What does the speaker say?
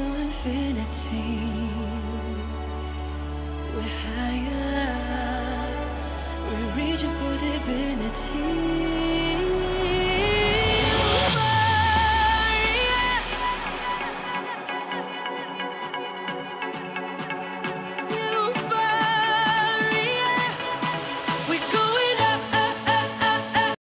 to infinity. We're higher, we're reaching for divinity.